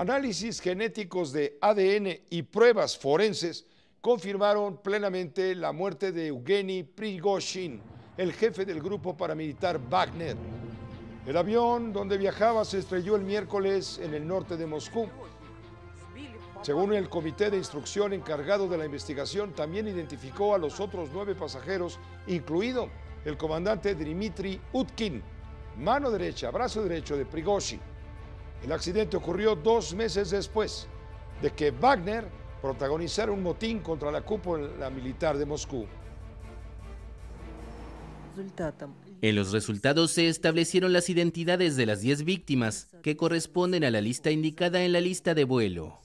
Análisis genéticos de ADN y pruebas forenses confirmaron plenamente la muerte de Eugeni Prigozhin, el jefe del grupo paramilitar Wagner. El avión donde viajaba se estrelló el miércoles en el norte de Moscú. Según el comité de instrucción encargado de la investigación, también identificó a los otros nueve pasajeros, incluido el comandante Dmitry Utkin, mano derecha, brazo derecho de Prigozhin. El accidente ocurrió dos meses después de que Wagner protagonizara un motín contra la cúpula militar de Moscú. En los resultados se establecieron las identidades de las 10 víctimas, que corresponden a la lista indicada en la lista de vuelo.